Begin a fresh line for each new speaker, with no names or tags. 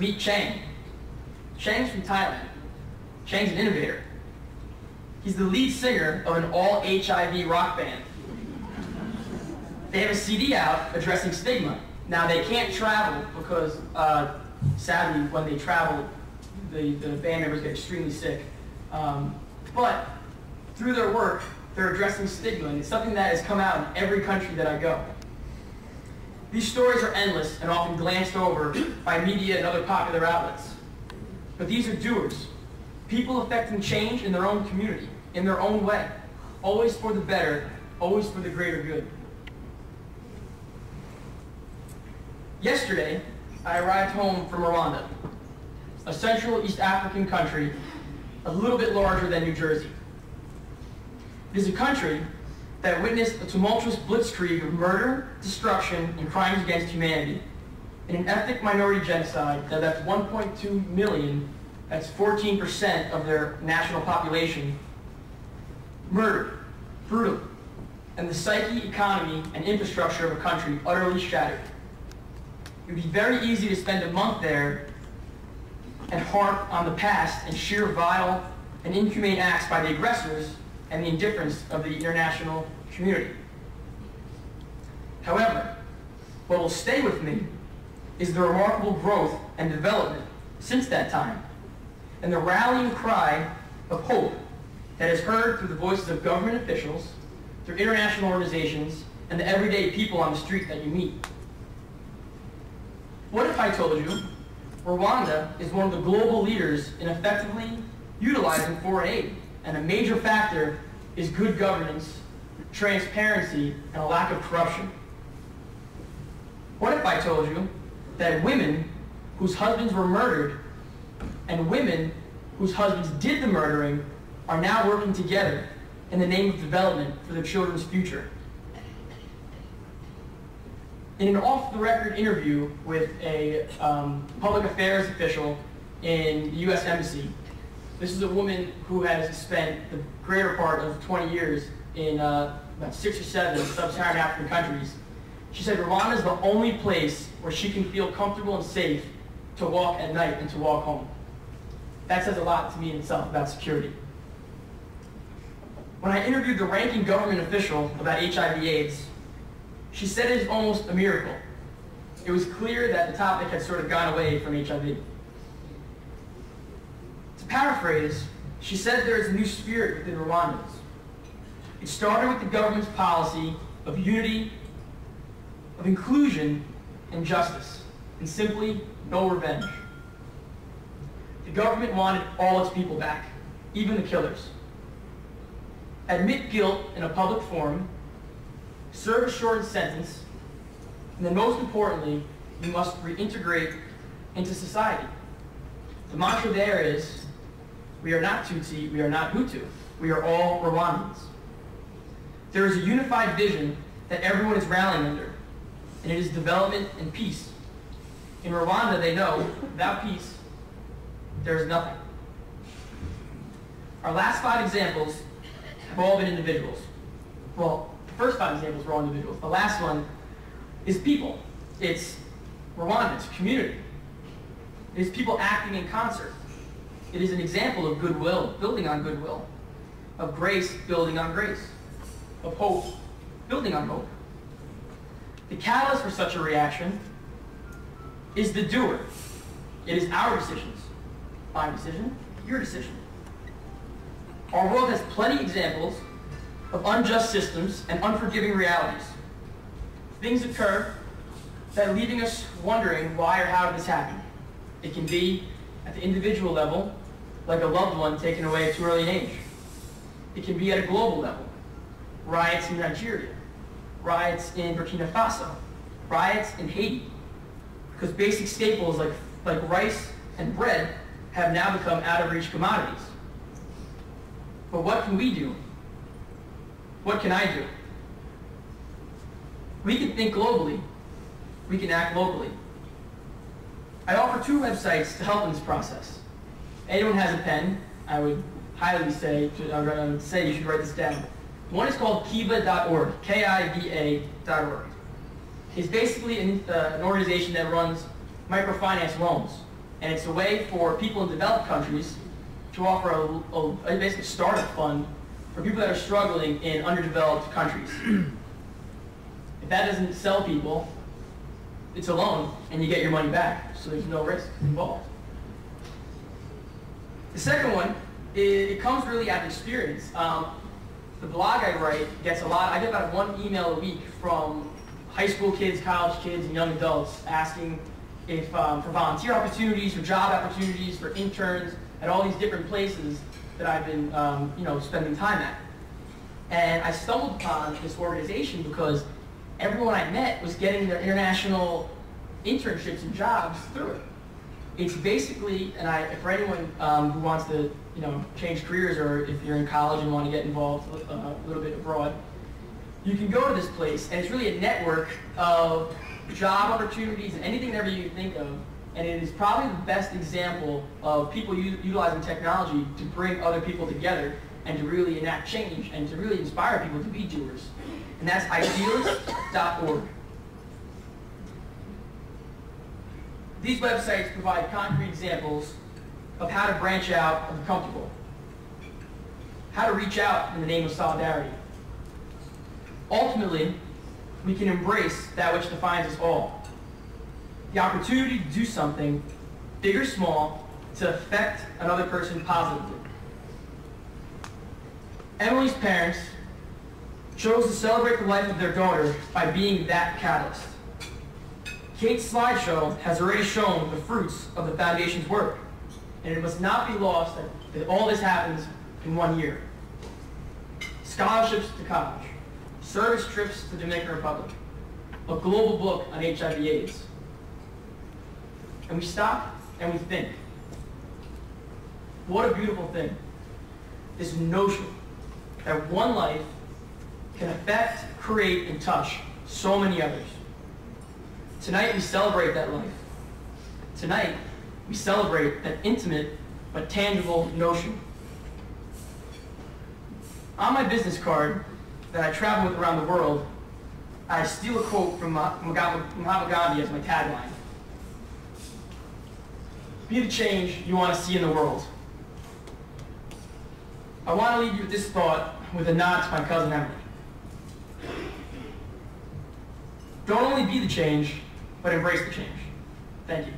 meet Chang. Chang's from Thailand. Chang's an innovator. He's the lead singer of an all HIV rock band. They have a CD out addressing stigma. Now they can't travel because, uh, sadly, when they travel, the, the band members get extremely sick. Um, but through their work, they're addressing stigma, and it's something that has come out in every country that I go. These stories are endless and often glanced over by media and other popular outlets. But these are doers, people affecting change in their own community, in their own way, always for the better, always for the greater good. Yesterday, I arrived home from Rwanda, a Central East African country a little bit larger than New Jersey. It is a country that witnessed a tumultuous blitzkrieg of murder, destruction, and crimes against humanity in an ethnic minority genocide that left 1.2 million, that's 14% of their national population, murdered, brutal, and the psyche, economy, and infrastructure of a country utterly shattered. It would be very easy to spend a month there and harp on the past and sheer vile and inhumane acts by the aggressors and the indifference of the international community. However, what will stay with me is the remarkable growth and development since that time, and the rallying cry of hope that is heard through the voices of government officials, through international organizations, and the everyday people on the street that you meet. What if I told you Rwanda is one of the global leaders in effectively utilizing foreign aid, and a major factor is good governance, transparency, and a lack of corruption. What if I told you that women whose husbands were murdered and women whose husbands did the murdering are now working together in the name of development for their children's future? In an off-the-record interview with a um, public affairs official in the U.S. Embassy, this is a woman who has spent the greater part of 20 years in uh, about six or seven sub-Saharan African countries. She said Rwanda is the only place where she can feel comfortable and safe to walk at night and to walk home. That says a lot to me in itself about security. When I interviewed the ranking government official about HIV AIDS, she said it is almost a miracle. It was clear that the topic had sort of gone away from HIV. Paraphrase, she said there is a new spirit within Rwandans. It started with the government's policy of unity, of inclusion, and justice, and simply no revenge. The government wanted all its people back, even the killers. Admit guilt in a public forum serve a shortened sentence, and then most importantly, you must reintegrate into society. The mantra there is, we are not Tutsi, we are not Hutu. We are all Rwandans. There is a unified vision that everyone is rallying under, and it is development and peace. In Rwanda, they know, without peace, there is nothing. Our last five examples have all been individuals. Well, the first five examples were all individuals. The last one is people. It's Rwanda, it's community. It is people acting in concert. It is an example of goodwill, building on goodwill, of grace building on grace, of hope building on hope. The catalyst for such a reaction is the doer. It is our decisions. My decision, your decision. Our world has plenty examples of unjust systems and unforgiving realities. Things occur that are leaving us wondering why or how this happened. It can be at the individual level, like a loved one taken away at too early an age. It can be at a global level. Riots in Nigeria, riots in Burkina Faso, riots in Haiti. Because basic staples like, like rice and bread have now become out of reach commodities. But what can we do what can I do? We can think globally. We can act locally. I offer two websites to help in this process. Anyone has a pen, I would highly say, I would say you should write this down. One is called kiva.org, K-I-V-A.org. It's basically an, uh, an organization that runs microfinance loans. And it's a way for people in developed countries to offer a, a, a basically startup fund for people that are struggling in underdeveloped countries. if that doesn't sell people, it's a loan and you get your money back, so there's no risk involved. The second one, it, it comes really out of experience. Um, the blog I write gets a lot, I get about one email a week from high school kids, college kids, and young adults asking if um, for volunteer opportunities, for job opportunities, for interns, at all these different places that I've been, um, you know, spending time at. And I stumbled upon this organization because everyone I met was getting their international internships and jobs through it. It's basically, and I, for anyone um, who wants to, you know, change careers or if you're in college and want to get involved uh, a little bit abroad, you can go to this place and it's really a network of job opportunities and anything ever you think of. And it is probably the best example of people utilizing technology to bring other people together and to really enact change and to really inspire people to be doers. And that's idealist.org. These websites provide concrete examples of how to branch out of the comfortable, how to reach out in the name of solidarity. Ultimately, we can embrace that which defines us all. The opportunity to do something, big or small, to affect another person positively. Emily's parents chose to celebrate the life of their daughter by being that catalyst. Kate's slideshow has already shown the fruits of the Foundation's work, and it must not be lost that, that all this happens in one year. Scholarships to college, service trips to the Dominican Republic, a global book on HIV AIDS. And we stop and we think, what a beautiful thing. This notion that one life can affect, create, and touch so many others. Tonight we celebrate that life. Tonight we celebrate that intimate but tangible notion. On my business card that I travel with around the world, I steal a quote from Mahatma Gandhi as my tagline. Be the change you want to see in the world. I want to leave you with this thought with a nod to my cousin Emily. Don't only be the change, but embrace the change. Thank you.